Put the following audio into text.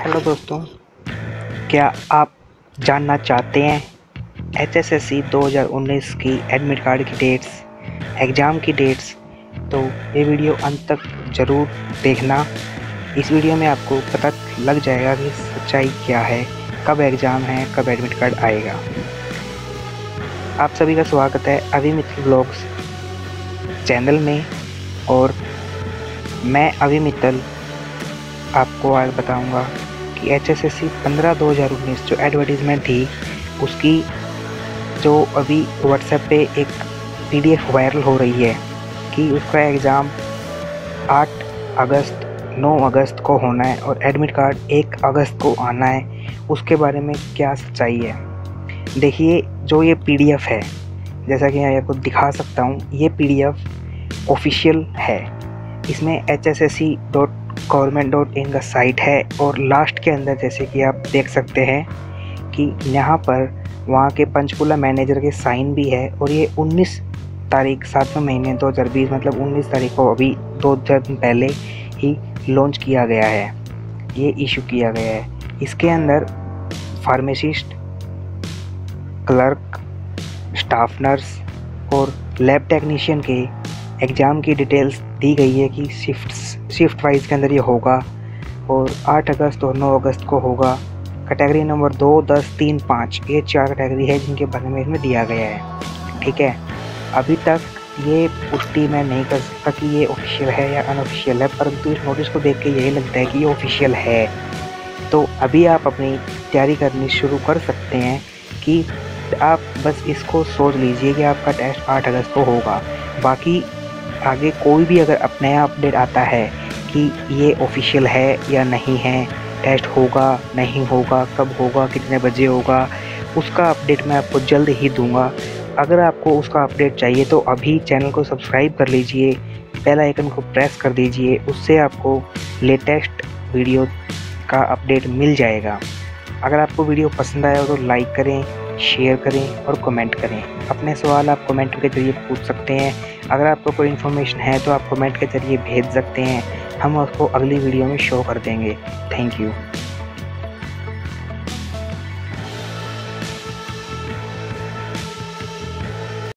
Hello दोस्तों, क्या आप जानना चाहते हैं एच एस एस सी दो हज़ार उन्नीस की एडमिट कार्ड की डेट्स, एग्ज़ाम की डेट्स? तो ये वीडियो अंत तक ज़रूर देखना। इस वीडियो में आपको पता लग जाएगा कि सच्चाई क्या है, कब एग्ज़ाम है, कब एडमिट कार्ड आएगा। आप सभी का स्वागत है अभी मित्तल ब्लॉग्स चैनल में और मैं अभी आपको आज बताऊँगा कि एच एस एस सी पंद्रह दो हज़ार उन्नीस जो एडवर्टीज़मेंट थी, उसकी जो अभी व्हाट्सएप पे एक पीडीएफ वायरल हो रही है कि उसका एग्ज़ाम आठ अगस्त 9 अगस्त को होना है और एडमिट कार्ड 1 अगस्त को आना है, उसके बारे में क्या सच्चाई है? देखिए, जो ये पीडीएफ है, जैसा कि मैं आपको दिखा सकता हूँ, ये पीडीएफ ऑफिशियल है। इसमें H S S C dot government dot in का साइट है और लास्ट के अंदर जैसे कि आप देख सकते हैं कि यहाँ पर वहाँ के पंचकुला मैनेजर के साइन भी है और ये 19 तारीख, सातवें महीने 2020 मतलब 19 तारीख को अभी दो दिन पहले ही लॉन्च किया गया है। ये इशू किया गया है। इसके अंदर फार्मेसिस्ट क्लर्क स्टाफ नर्स और लैब टेक्नीशियन के एग्ज़ाम की डिटेल्स दी गई है कि शिफ्ट शिफ्ट वाइज के अंदर ये होगा और 8 अगस्त और 9 अगस्त को होगा। कैटेगरी नंबर दो, दस, तीन, पाँच, ये चार कैटेगरी है जिनके बारे में इसमें दिया गया है। ठीक है? अभी तक ये पुष्टि मैं नहीं कर सकता कि ये ऑफिशियल है या अनऑफिशियल है, परंतु इस नोटिस को देख के यही लगता है कि ये ऑफिशियल है। तो अभी आप अपनी तैयारी करनी शुरू कर सकते हैं कि आप बस इसको सोच लीजिए कि आपका टेस्ट आठ अगस्त को होगा। बाकी आगे कोई भी अगर नया अपडेट आता है कि ये ऑफिशियल है या नहीं है टेस्ट होगा, नहीं होगा, कब होगा, कितने बजे होगा, उसका अपडेट मैं आपको जल्द ही दूँगा। अगर आपको उसका अपडेट चाहिए तो अभी चैनल को सब्सक्राइब कर लीजिए बेल आइकन को प्रेस कर दीजिए, उससे आपको लेटेस्ट वीडियो का अपडेट मिल जाएगा। अगर आपको वीडियो पसंद आया हो तो लाइक करें शेयर करें और कमेंट करें। अपने सवाल आप कमेंट के ज़रिए पूछ सकते हैं। अगर आपको कोई इन्फॉर्मेशन है तो आप कमेंट के ज़रिए भेज सकते हैं। हम उसको अगली वीडियो में शो कर देंगे. Thank you